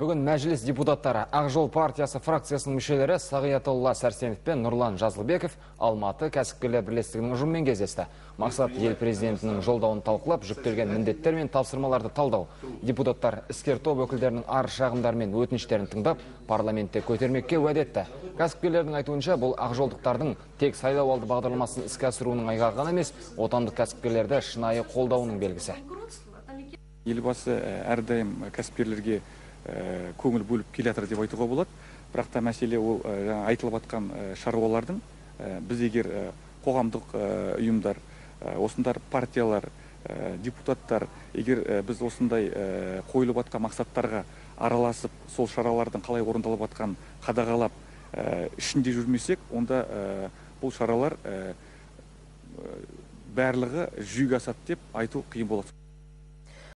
Бүгін мәжіліс депутаттары Ақжол партиясы фракциясының мүшелері Сағиятолла Сәрсенов пен Нұрлан Жазылбеков Алматы кәсіпкерлер бірлестігінің ұжымымен кездесті. Мақсат ел президентінің жолдауын талқылап, жүктелген міндеттер мен тапсырмаларды талдау. Депутаттар іскер топ өкілдерінің арыз шағымдары мен өтініштерін тыңдап, парламентте көтермекке уәде етті. Кәсіпкерлердің айтуынша бұл ақжолдықтардың тек сайлау алды бағдарламасын іске асыруының айғағы ғана емес, отандық кәсіпкерлерді шынайы қолдауының белгісі. елбасы әрдайым кәсіпкерлерге көңіл бөліп келе деп айтуға болады. Бірақ та мәселе ол ә, жаңа айтылып жатқан ә, шаруалардың біз егер қоғамдық ұйымдар осындар партиялар депутаттар егер біз осындай қойылып жатқан мақсаттарға араласып сол шаралардың қалай орындалып жатқанын қадағалап ішінде жүрмесек онда бұл шаралар барлығы жүзеге асады деп айту қиын болады.